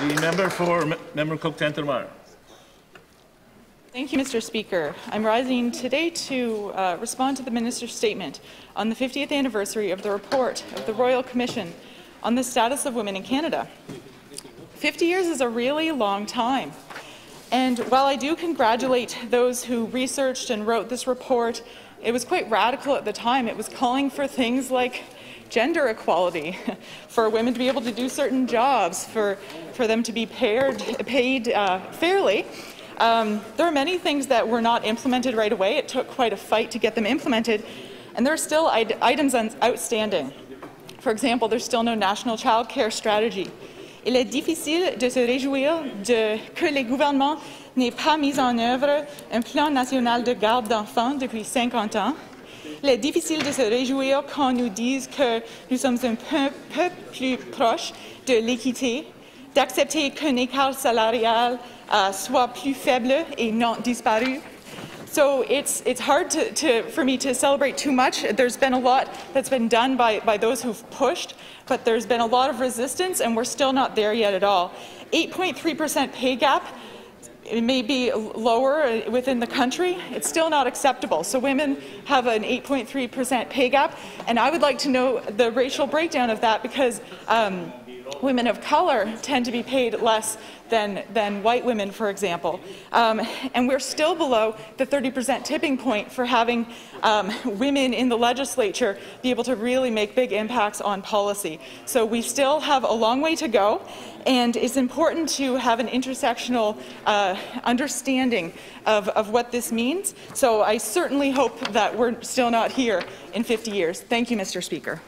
The member for Memramcook-Tantramar. Thank you, Mr. Speaker. I'm rising today to uh, respond to the Minister's statement on the 50th anniversary of the report of the Royal Commission on the status of women in Canada. 50 years is a really long time. And while I do congratulate those who researched and wrote this report, it was quite radical at the time. It was calling for things like gender equality, for women to be able to do certain jobs, for, for them to be paired, paid uh, fairly. Um, there are many things that were not implemented right away. It took quite a fight to get them implemented, and there are still items outstanding. For example, there's still no national child care strategy. Il est difficile de se réjouir que le gouvernement n'ait pas mis en œuvre un plan national de garde d'enfants depuis 50 ans. Il est difficile de se réjouir quand nous disent que nous sommes un peu, plus proches de l'équité, d'accepter qu'un écart salarial uh, soit plus faible et non disparu. So it's, it's hard to, to, for me to celebrate too much. There's been a lot that's been done by, by those who've pushed, but there's been a lot of resistance, and we're still not there yet at all. 8.3% pay gap, it may be lower within the country, it's still not acceptable. So women have an 8.3% pay gap, and I would like to know the racial breakdown of that because um, women of color tend to be paid less than, than white women, for example. Um, and we're still below the 30% tipping point for having um, women in the legislature be able to really make big impacts on policy. So we still have a long way to go, and it's important to have an intersectional uh, understanding of, of what this means. So I certainly hope that we're still not here in 50 years. Thank you, Mr. Speaker.